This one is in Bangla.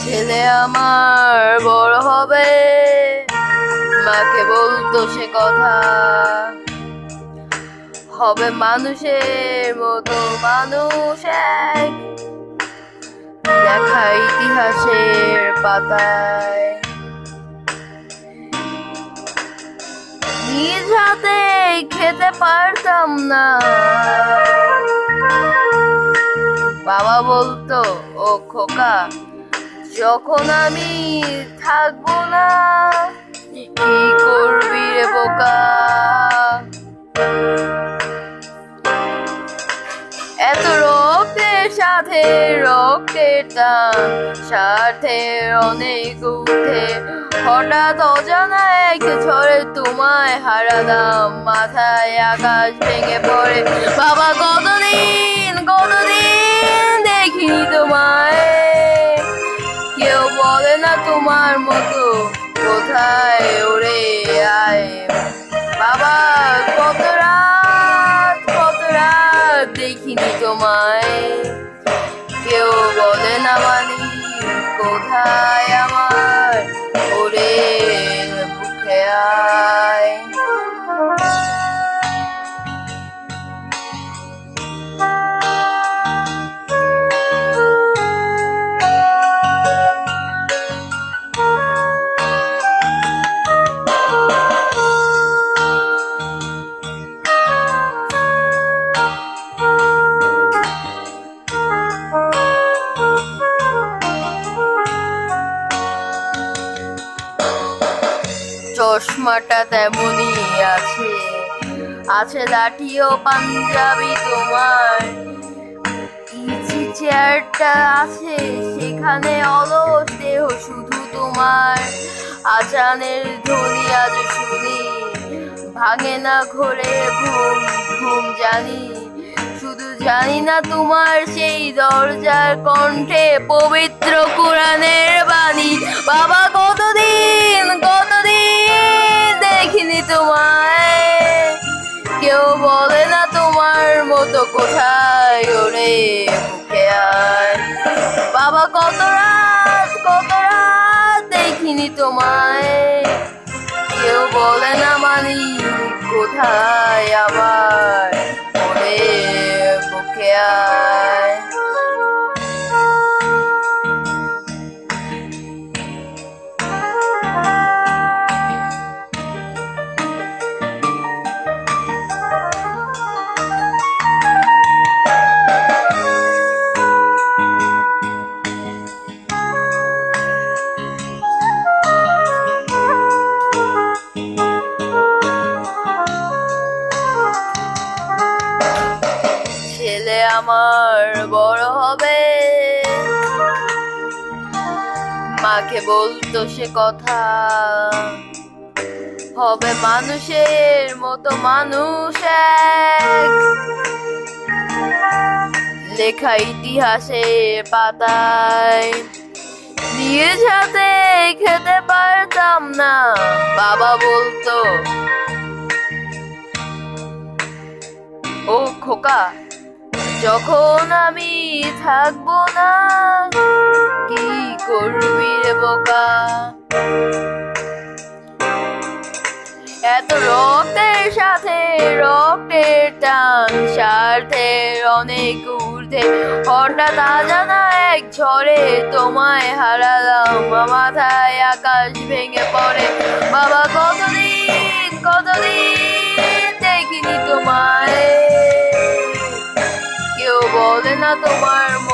ছেলে আমার বড় হবে মাকে বলতো সে কথা। হবে মানুষের মতো মানুষ এক লেখা ইতিহাসের পাতায়। নিজ হাতে খেতে পারতাম না। বাবা বলতো, ও খোকা, যখন আমি থাকব না রক্তের স্বার্থের অনেক উঠে। হঠাৎ অজানা এক ঝড়ে তোমায় হারালাম মাথায় আকাশ ভেঙে পড়ে। বাবা, কতদিন কতদিন দেখিনি তোমায়। কেউ বলে না তোমার মতো বলে কোথায়? চশমাটা তেমনই আছে। আছে লাঠিও পাঞ্জাবি তোমার। ইজি চেয়ারটা আছে, সেখানে অলস দেহ শুধু তোমার। আজানের ধ্বনি আজ শুনি, ভাঙে না ঘোরে ঘুম ঘুম জানি। শুধু জানি না তোমার সেই দরজার কণ্ঠে পবিত্র কোরআনের বাণী। বাবা, কতদিন দেখিনি তোমায়। কেউ বলে না তোমার মতো কোথায় ওরে মুখে আয় বাবা, কত রাত কত রাত দেখিনি তোমায়। কেউ বলে না মানি কোথায় আবার ওরে বুকে আয় আমার বড় হবে। মাকে বলতো সে কথা, হবে মানুষের মতো মানুষ এক। লেখা ইতিহাসের পাতায় নিজ সাথে খেতে পারতাম না। বাবা বলতো, ও খোকা যখন আমি থাকব না, কি করবি রে বোকা? এত রক্তের সাথে, রক্তের টান স্বার্থের অনেক ঊর্ধ্বে। হঠাৎ আজানা এক ঝড়ে তোমায় হারালাম মাথায় আকাশ ভেঙে পড়ে। বাবা, কতদিন কতদিন দেখিনি তোমায়? বলে